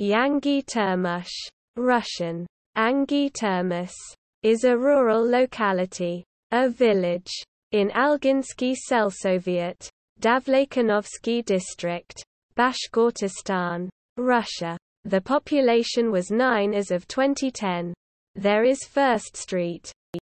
Yangi Turmush Russian, Angi Termus, is a rural locality, a village, in Alginsky Selsoviet, Davlekanovsky district, Bashkortostan, Russia. The population was 9 as of 2010. There is First Street,